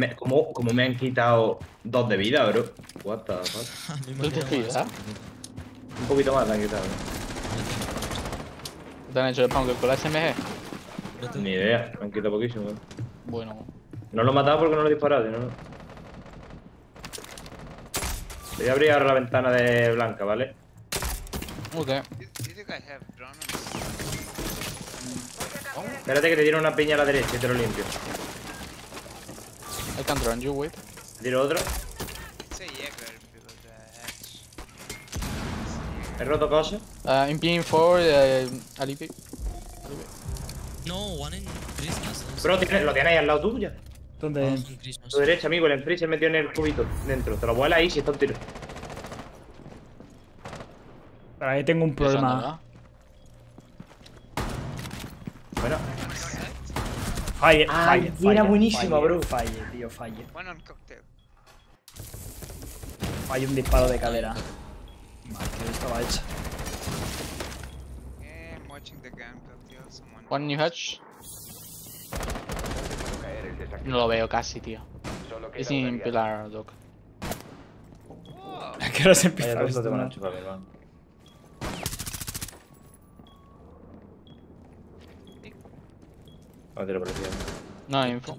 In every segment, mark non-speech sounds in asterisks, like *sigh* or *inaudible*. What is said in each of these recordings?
Me- ¿Cómo, cómo me han quitado dos de vida, bro? What the fuck? *laughs* Un poquito más te han quitado. ¿no? ¿Te han hecho el Punker con la SMG? Ni idea, me han quitado poquísimo. ¿no? Bueno. No lo he matado porque no lo he disparado, no. Voy a abrir ahora la ventana de Blanca, ¿vale? Ok. Espérate que te tiro una piña a la derecha y te lo limpio. I can drone you, wait. Tiro otro. A. He roto cosas. Uh, in pin 4, uh, Alibi. No, one in Christmas. Bro, tiene- lo tienes ahí al lado tuya. ¿Dónde? In Christmas. Tu derecha, amigo, el enfree se metió en el cubito dentro. Te lo vuelas ahí si está un tiro. Pero ahí tengo un problema. Falle, Ah, falle, falle, era buenísima, falle, bro. Falle, tío, falle. One on cocktail. Falle un disparo de cadera. Mal, que estaba hecha. Yeah, I'm watching the gun cocktail. Someone. One new hatch. No lo veo casi, tío. Es sin pilar, Doc. Whoa! *laughs* ¿A qué hora se Vaya empieza esto? te van a chupar, hermano. No te lo parecía. No hay info.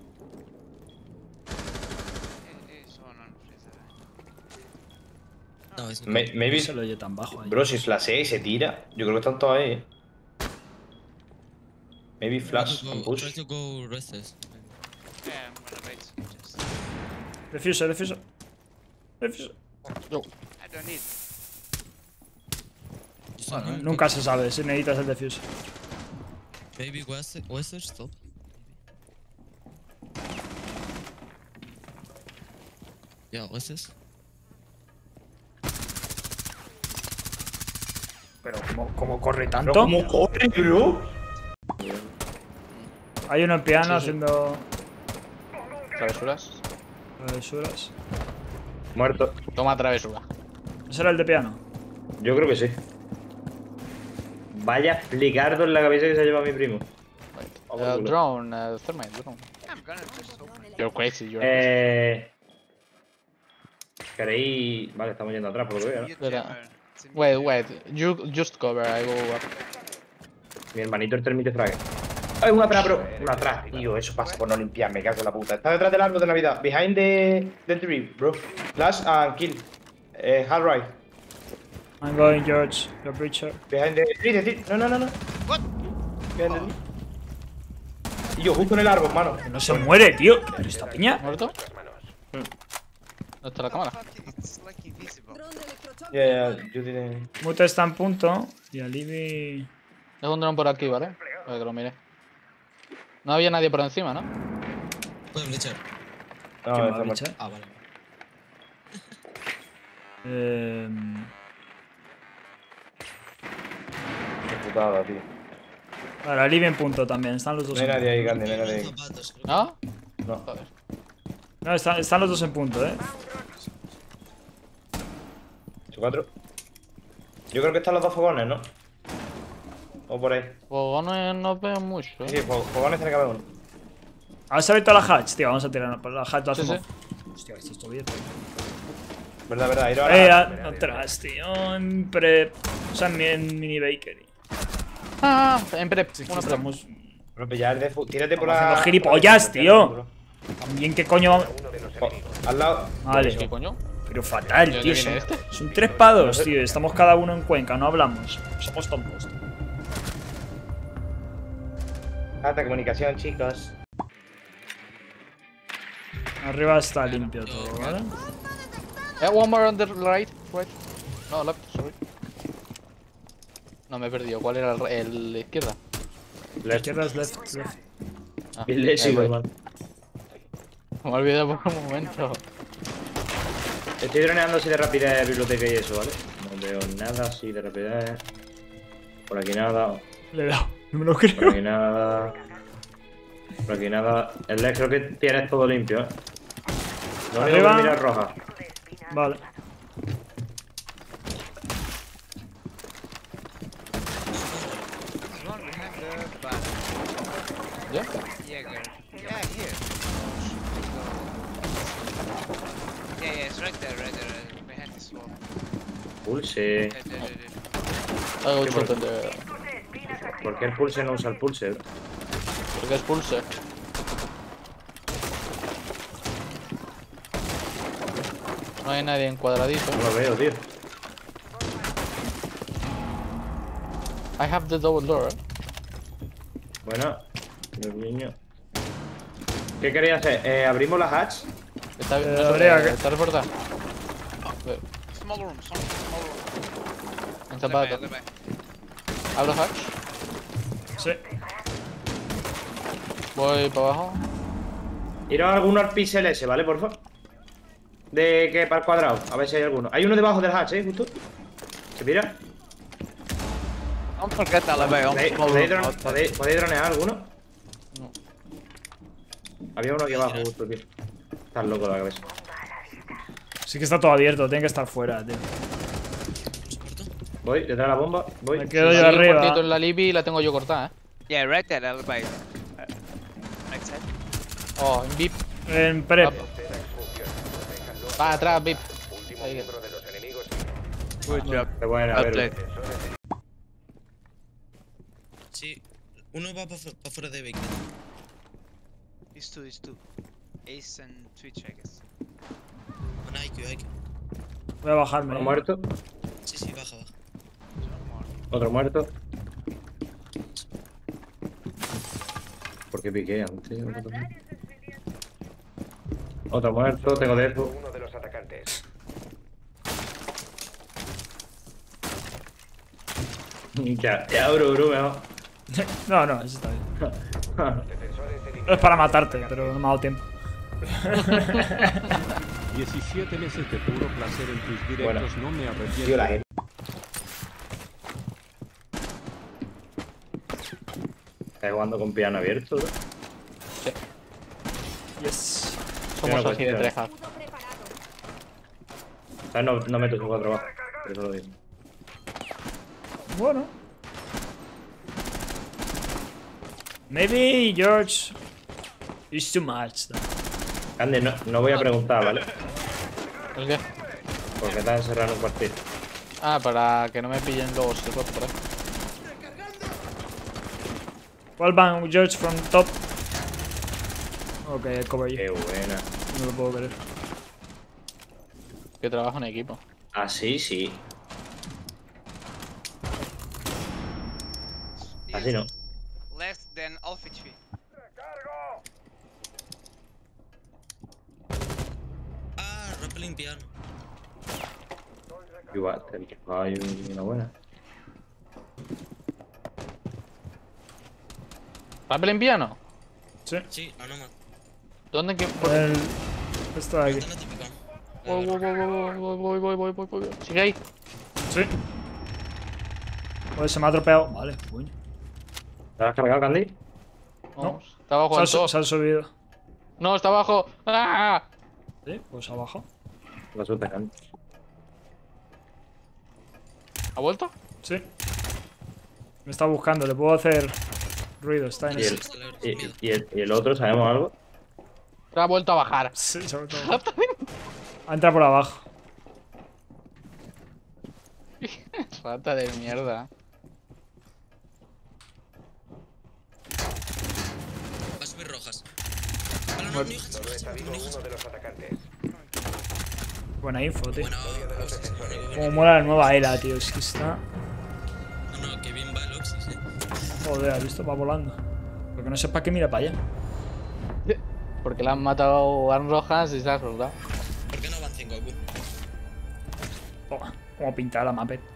No, not. May- Maybe. No se lo oye tan bajo ahí. Bro, si flasea y se tira. Yo creo que están todos ahí. eh. Maybe flash to and go, push. try to go restless. Yeah, I'm gonna wait. Just. Defuser, defuser. Defuser. I don't need. Bueno, nunca se sabe si necesitas el defuser. Maybe West, Wester, stop. Yeah, Wester. Pero ¿cómo, cómo corre tanto? ¿Cómo corre, bro? Hay uno en piano Sí, sí. haciendo Travesuras. travesuras. Muerto. Toma travesura. ¿Ese era el de piano? Yo creo que sí. Vaya flicardo en la cabeza que se ha llevado mi primo. Uh, drone, uh, thermite, drone. I'm gonna just open it. You're crazy, you're Eh. ¿Queréis.? Vale, estamos yendo atrás por lo que veo, Wait, wait. You just cover, I go up. Mi hermanito el termite frag. ¡Ay, una atrás, bro! Una atrás, tío. Eso pasa por no limpiar, me cago en la puta. Está detrás del árbol de Navidad. Behind the, the tree, bro. Flash and kill. Eh, hard right. I'm going, George. Your breacher. Behind the tree, the tree. No, no, no, no. What? Behind the tree. Y yo, justo en el árbol, mano. No se muere, tío. ¿Pero esta piña? ¿Muerto? Mm. ¿Dónde está la cámara? Yeah, yeah, yo tiene. Mute está en punto. Y Alibi. Dejo un drone por aquí, ¿vale? Para que lo mire. No había nadie por encima, ¿no? Pueden breachar. No, ¿Quién va está bichar? Ah, vale. Eh, Qué putada, tío. Vale, Alibi en punto también. Están los dos No hay en nadie ahí, Gandhi, no hay nadie ahí. Zapatos, creo. ¿No? No, están, están los dos en punto, eh. Yo creo que están los dos fogones, ¿no? O por ahí. Fogones no veo mucho, Sí, ¿eh? fo- fogones tiene que haber uno. Ahora se ha abierto la hatch, tío. Vamos a tirar por la hatch. La Sí, hacemos. Hostia, esto está bien. Verdad, verdad. Ir Eh, a- atrás, tío. En pre. O sea, en, mi- en mini bakery. Ah, en prep. Sí, Uno prep. estamos. De fu- Tírate por la. haciendo gilipollas, la- tío. También, ¿qué coño vamos.? Al lado. Vale. ¿Qué coño? Pero fatal, ¿De tío. Son, este? tres pados, tío. Estamos cada uno en Cuenca, no hablamos. Somos tontos. Alta comunicación, chicos. Arriba está limpio todo, ¿vale? Eh, one more on the right. Right. No, left, sorry. No, me he perdido. ¿Cuál era el, re- el izquierda? Izquierda es left, left. Ah. Me he olvidado por un momento. Estoy droneando así de rapidez biblioteca y eso, ¿vale? No veo nada así de rapidez. Por aquí nada. Le he dado. No me lo Por creo. aquí nada. Por aquí nada. El left creo que tienes todo limpio, ¿eh? Lo único Arriba. que mira roja. Vale. There's one behind Yeah. It's right there, right there, right there. Behind this wall. Pulse. There, there. I shot in. ¿Por qué el pulse no usa el pulse? bro? Porque es pulse. No hay nadie en cuadradito. No lo veo, tío. I have the double door. eh. Bueno, los niños. ¿Qué quería hacer? Eh, ¿Abrimos la hatch? Está, Eh, no se- habría que- está reforzada. Ve, Small room, small, room. Back. Abro hatch. Sí. Voy para abajo. Iros alguno al pixel ese, ¿vale? Por favor. De que para el cuadrado. A ver si hay alguno. Hay uno debajo del hatch, ¿eh? Justo. ¿Se mira? Don't forget the elevator. ¿Podéis, Small podéis room. dron- outside. podéis- podéis dronear alguno? No. Había uno aquí abajo, justo, tío. Estás loco de la cabeza. Sí que está todo abierto, tiene que estar fuera, tío. Voy, detrás de la bomba. Voy. Me quedo yo un arriba. cuartito en la Libby y la tengo yo cortada, eh. Yeah, right there, right side. Oh, en VIP. En prep. Va atrás, VIP. Ahí. Good job. Ver. played. Sí. Uno va para fuera de Big These two, these two. Ace and Twitch, I guess. Con IQ, IQ. Voy a bajarme. Uno eh. muerto. Sí, sí, baja, baja. Otro muerto. ¿Por qué piqué antes? Otro muerto, tengo defo. Uno de los atacantes. *laughs* Ya, ya, bro, bro, mejor. *laughs* No, no, eso está bien. *laughs* No es para matarte, pero no me ha dado tiempo. *laughs* 17 meses de puro placer en tus directos, Bueno. no me arrepiento. La gente. Está jugando con piano abierto, bro. Yes. Somos así de pues, treja. No, no meto su cuatro abajo. Eso lo digo. Bueno. Maybe George is too much. though. Andy, no, no voy a preguntar, ¿vale? ¿El qué? Porque está encerrado en un. Ah, para que no me pillen los secuestros por ahí. Wallbang George from top. Ok, cover you. Qué buena. No lo puedo creer. Que trabajo en equipo. Ah, sí, sí. Así no. Less than Ah, piano. Igual, hay una buena. ¿Papel en piano? Sí. Sí, Nomad. ¿Dónde que.? por- El... Esto de aquí. Voy, voy, voy, voy, voy, voy, voy, voy, voy, voy. Sigue ahí. Sí. Pues se me ha atropellado. Vale, coño. ¿Te has cargado, Candy? Vamos. Está abajo Se ha, se ha subido. No, está abajo. ¡Ah! Sí, pues abajo. La suerte, Candy. ¿Ha vuelto? Sí. Me está buscando, le puedo hacer ruido. Está en ¿Y el, y, y el, y el otro, ¿sabemos algo? Ha vuelto a bajar. Sí, sobre todo. *laughs* Ha entrado por abajo. *laughs* Rata de mierda. Va a subir rojas. Vale, no, ni hojas, Solo hojas, está ni vivo hojas. uno de los atacantes. Buena info, tío. Buena, hojas, Como mola la nueva era, tío. Es que está. No, no, que bien va el Oxys, eh. Joder, has visto, va volando. Lo que no sepa que mira para allá. Porque le han matado a rojas y se ha soldado. ¿Por qué no van 5 Goku? Toma, como pintar la mapet.